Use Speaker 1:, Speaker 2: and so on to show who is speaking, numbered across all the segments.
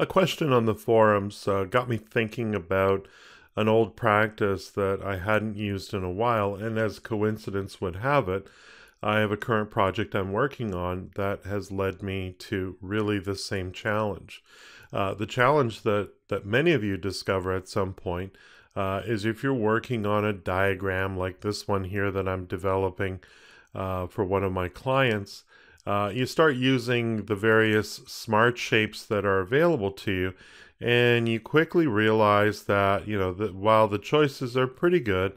Speaker 1: A question on the forums uh, got me thinking about an old practice that I hadn't used in a while, and as coincidence would have it, I have a current project I'm working on that has led me to really the same challenge. Uh, the challenge that, that many of you discover at some point uh, is if you're working on a diagram like this one here that I'm developing uh, for one of my clients, uh, you start using the various smart shapes that are available to you and you quickly realize that you know that while the choices are pretty good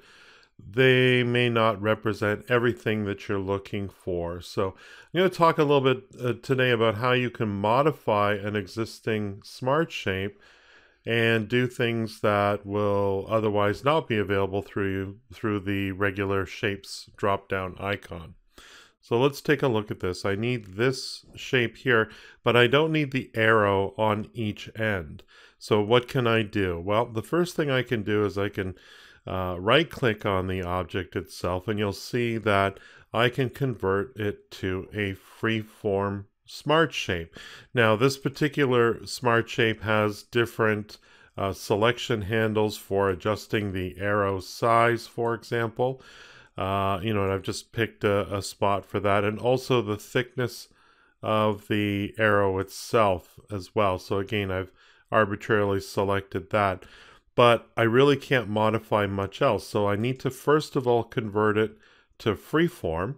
Speaker 1: they may not represent everything that you're looking for. So i'm going to talk a little bit uh, today about how you can modify an existing smart shape and do things that will otherwise not be available through through the regular shapes drop down icon so let's take a look at this. I need this shape here, but I don't need the arrow on each end. So what can I do? Well, the first thing I can do is I can uh, right click on the object itself and you'll see that I can convert it to a freeform smart shape. Now this particular smart shape has different uh, selection handles for adjusting the arrow size, for example. Uh, you know, and I've just picked a, a spot for that. And also the thickness of the arrow itself as well. So again, I've arbitrarily selected that. But I really can't modify much else. So I need to first of all convert it to freeform.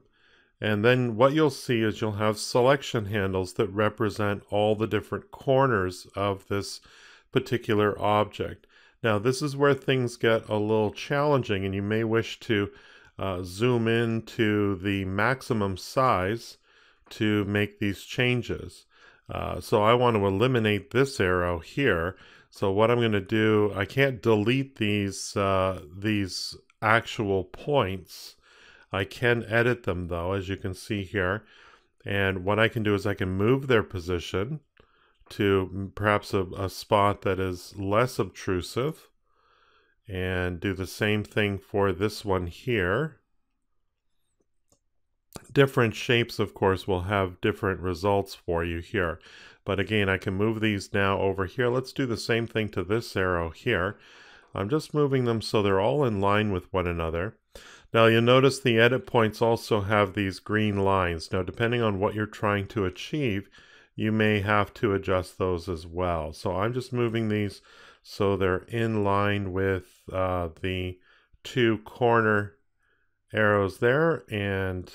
Speaker 1: And then what you'll see is you'll have selection handles that represent all the different corners of this particular object. Now this is where things get a little challenging and you may wish to uh, zoom in to the maximum size to make these changes. Uh, so I want to eliminate this arrow here. So what I'm going to do, I can't delete these uh, these actual points. I can edit them though, as you can see here. And what I can do is I can move their position to perhaps a, a spot that is less obtrusive and do the same thing for this one here. Different shapes, of course, will have different results for you here. But again, I can move these now over here. Let's do the same thing to this arrow here. I'm just moving them so they're all in line with one another. Now you'll notice the edit points also have these green lines. Now depending on what you're trying to achieve, you may have to adjust those as well. So I'm just moving these so they're in line with uh, the two corner arrows there and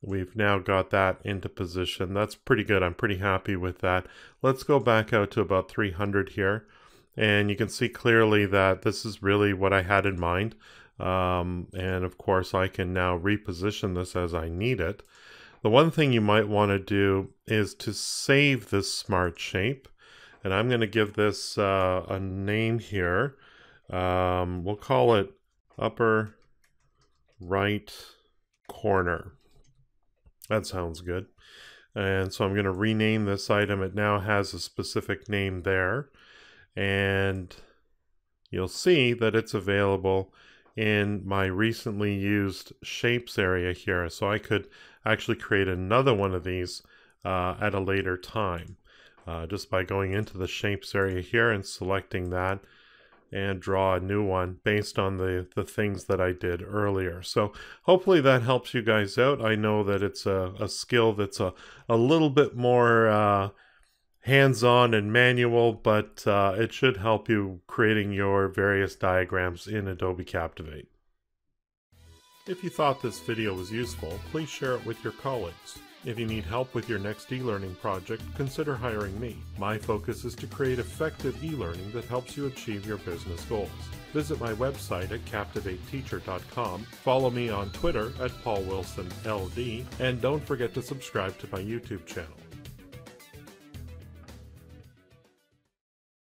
Speaker 1: we've now got that into position. That's pretty good. I'm pretty happy with that. Let's go back out to about 300 here and you can see clearly that this is really what I had in mind. Um, and of course I can now reposition this as I need it. The one thing you might want to do is to save this smart shape and I'm going to give this uh, a name here. Um, we'll call it upper right corner. That sounds good. And so I'm going to rename this item. It now has a specific name there. And you'll see that it's available in my recently used shapes area here. So I could actually create another one of these uh, at a later time uh, just by going into the shapes area here and selecting that and draw a new one based on the, the things that I did earlier. So hopefully that helps you guys out. I know that it's a, a skill that's a, a little bit more uh, hands-on and manual, but uh, it should help you creating your various diagrams in Adobe Captivate. If you thought this video was useful, please share it with your colleagues. If you need help with your next e-learning project, consider hiring me. My focus is to create effective e-learning that helps you achieve your business goals. Visit my website at captivateteacher.com, follow me on Twitter at paulwilsonld, and don't forget to subscribe to my YouTube channel.